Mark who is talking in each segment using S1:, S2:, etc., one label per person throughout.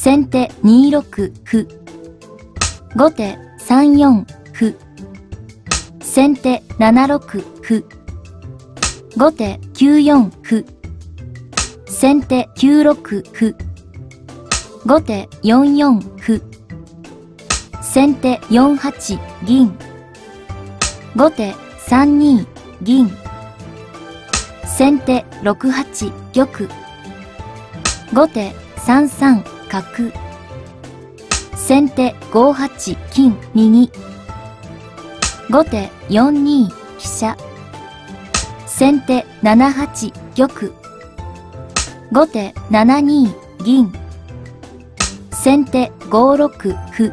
S1: 先手2六歩。後手3四歩。先手7六歩。後手9四歩。先手9六歩。後手4四歩。先手4八銀。後手3二銀。先手6八玉。後手3三角。先手5八金右。後手4二飛車。先手7八玉。後手7二銀。先手5六歩。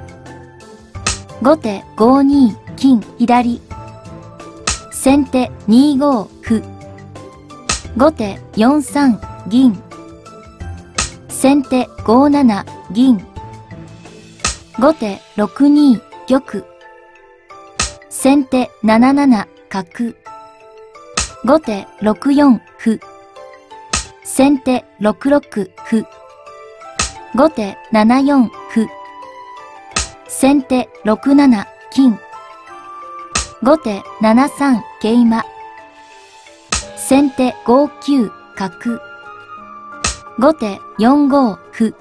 S1: 後手5二金左。先手2五歩。後手4三銀。先手5七銀。後手6二玉。先手7七角。後手6四歩。先手6六歩。後手7四歩。先手6七金。後手7三桂馬。先手5九角。後手4五歩。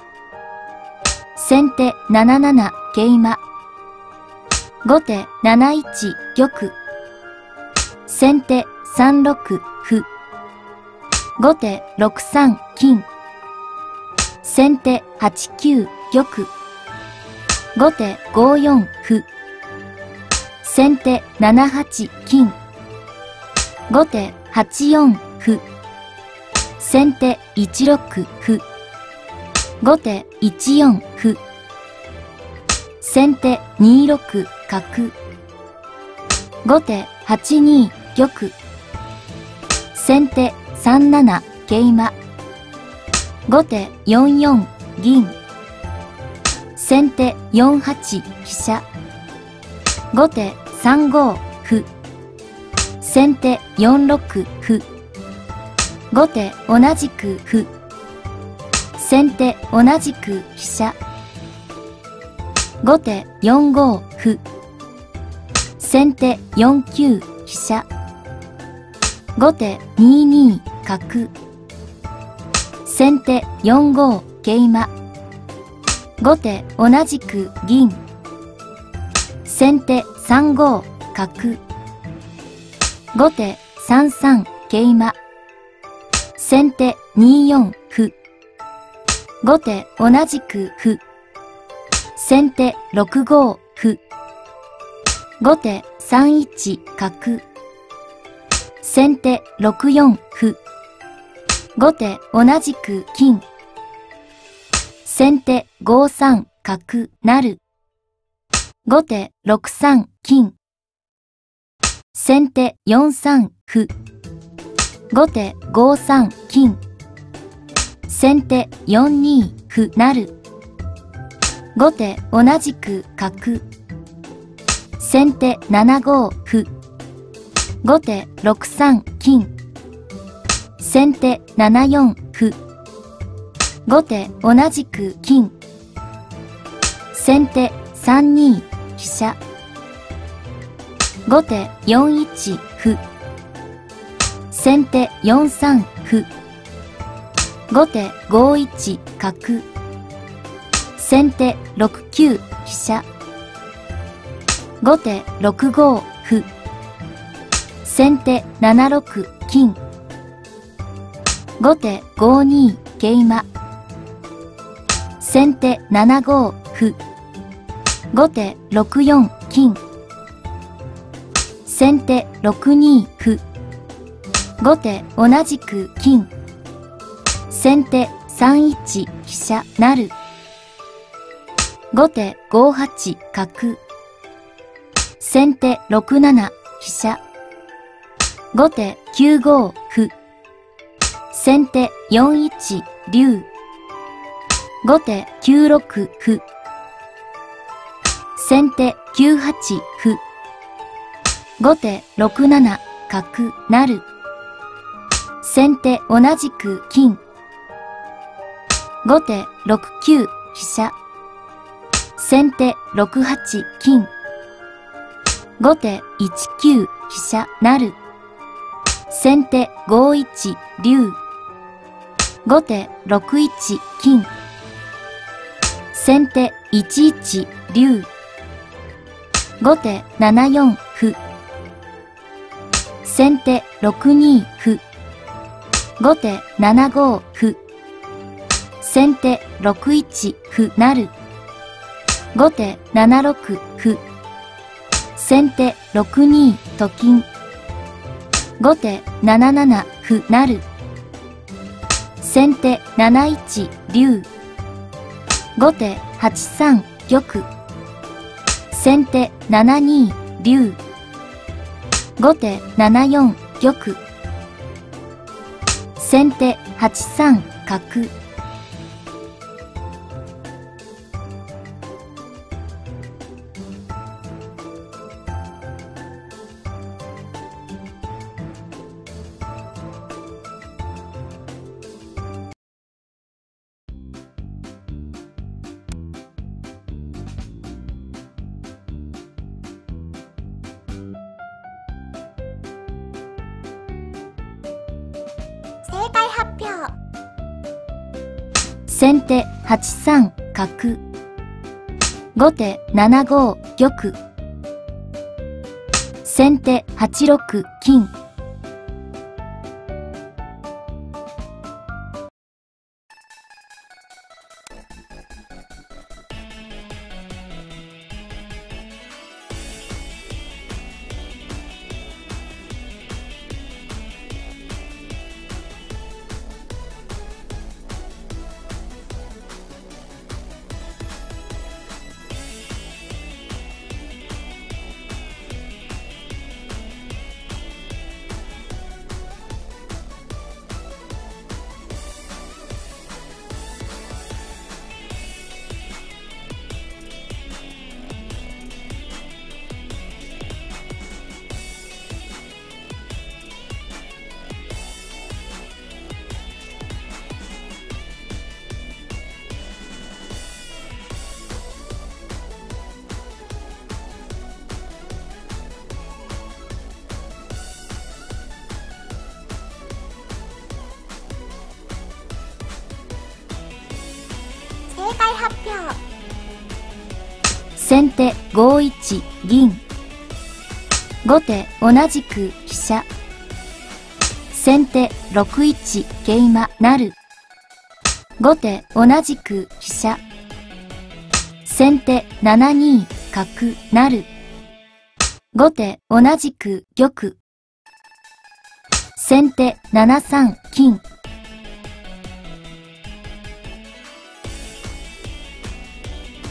S1: 先手7七桂馬。後手7一玉。先手3六歩。後手6三金。先手8九玉。後手5四歩。先手7八金。後手8四。先手1六歩。後手1四歩。先手2六角。後手8二玉。先手3七桂馬。後手4四銀。先手4八飛車。後手3五歩。先手4六歩。後手同じく歩。先手同じく飛車。後手4五歩。先手4九飛車。後手2二角。先手4五桂馬。後手同じく銀。先手3五角。後手3三桂馬。先手2四歩。後手同じく歩。先手6五歩。後手3一角。先手6四歩。後手同じく金。先手5三角成。後手6三金。先手4三歩。後手5三金。先手4二歩成。後手同じく角。先手7五歩。後手6三金。先手7四歩。後手同じく金。先手3二飛車。後手4一歩。先手4三歩。後手5一角。先手6九飛車。後手6五歩。先手7六金。後手5二桂馬。先手7五歩。後手6四金。先手6二歩。後手同じく金。先手3一飛車成。後手5八角。先手6七飛車。後手9五歩。先手4一竜。後手9六歩。先手9八歩。後手6七角成。先手同じく金。後手6九飛車。先手6八金。後手1九飛車成。先手5一竜。後手6一金。先手1一竜。後手7四歩。先手6二歩。後手7五歩。先手6一歩成。後手7六歩。先手6二と金。後手7七歩成。先手7一竜。後手8三玉。先手7二竜。後手7四玉。先手8三角。先手8三角。後手7五玉。先手8六金。
S2: 発表
S1: 先手5一銀。後手同じく飛車。先手6一桂馬成。後手同じく飛車。先手7二角成。後手同じく玉。先手7三金。